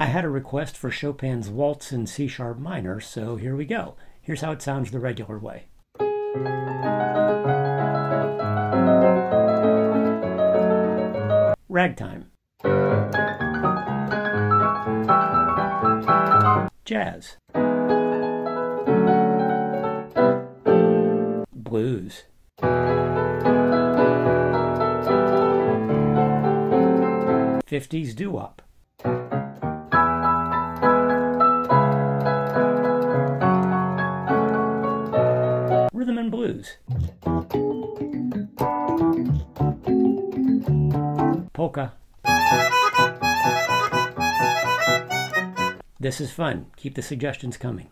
I had a request for Chopin's Waltz in C sharp minor, so here we go. Here's how it sounds the regular way. Ragtime. Jazz. Blues. Fifties doo-wop. Rhythm and blues. Polka. This is fun. Keep the suggestions coming.